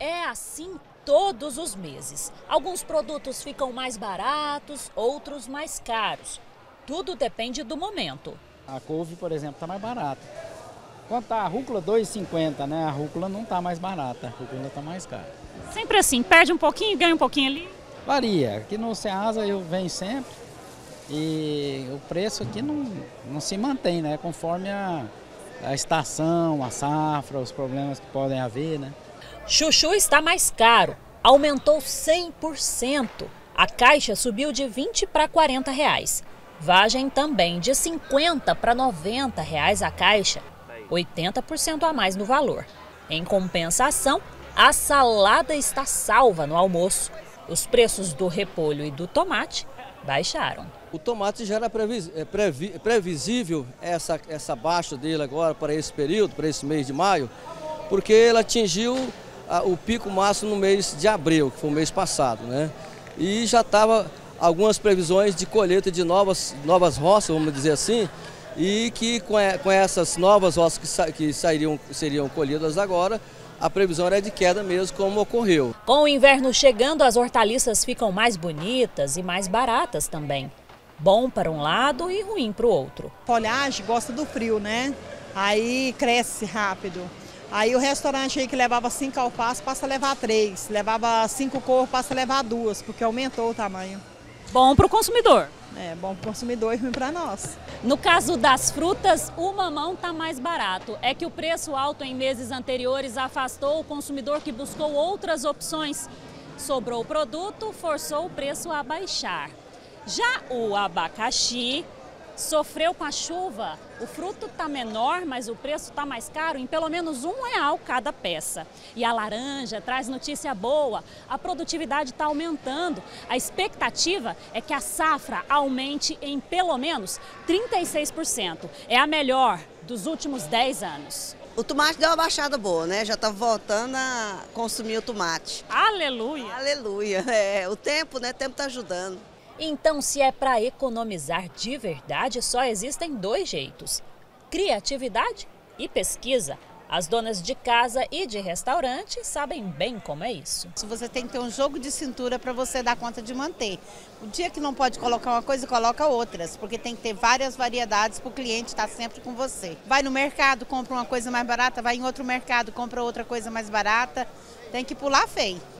É assim todos os meses. Alguns produtos ficam mais baratos, outros mais caros. Tudo depende do momento. A couve, por exemplo, está mais barata. Quanto tá a rúcula, 2,50, né? A rúcula não está mais barata, a rúcula está mais cara. Sempre assim, perde um pouquinho e ganha um pouquinho ali? Varia. Aqui no Ceasa eu venho sempre e o preço aqui não, não se mantém, né? Conforme a, a estação, a safra, os problemas que podem haver, né? Chuchu está mais caro, aumentou 100%. A caixa subiu de 20 para 40 reais. Vagem também de 50 para 90 reais a caixa, 80% a mais no valor. Em compensação, a salada está salva no almoço. Os preços do repolho e do tomate baixaram. O tomate já era previs, é, previ, previsível essa, essa baixa dele agora para esse período, para esse mês de maio, porque ele atingiu a, o pico máximo no mês de abril, que foi o mês passado, né? E já estava algumas previsões de colheita de novas, novas roças, vamos dizer assim, e que com, com essas novas roças que, sa, que sairiam, seriam colhidas agora, a previsão era de queda mesmo, como ocorreu. Com o inverno chegando, as hortaliças ficam mais bonitas e mais baratas também. Bom para um lado e ruim para o outro. Folhagem gosta do frio, né? Aí cresce rápido. Aí o restaurante aí que levava cinco alfaces passa a levar três, levava cinco cor passa a levar duas, porque aumentou o tamanho. Bom para o consumidor. É bom para o consumidor e ruim para nós. No caso das frutas, o mamão está mais barato. É que o preço alto em meses anteriores afastou o consumidor que buscou outras opções. Sobrou o produto, forçou o preço a baixar. Já o abacaxi sofreu com a chuva. O fruto está menor, mas o preço está mais caro, em pelo menos um real cada peça. E a laranja traz notícia boa: a produtividade está aumentando. A expectativa é que a safra aumente em pelo menos 36%. É a melhor dos últimos 10 anos. O tomate deu uma baixada boa, né? Já está voltando a consumir o tomate. Aleluia! Aleluia! É, o tempo, né? O tempo está ajudando. Então, se é para economizar de verdade, só existem dois jeitos: criatividade e pesquisa. As donas de casa e de restaurante sabem bem como é isso. Você tem que ter um jogo de cintura para você dar conta de manter. O dia que não pode colocar uma coisa, coloca outras, porque tem que ter várias variedades para o cliente estar sempre com você. Vai no mercado, compra uma coisa mais barata, vai em outro mercado, compra outra coisa mais barata. Tem que pular feio.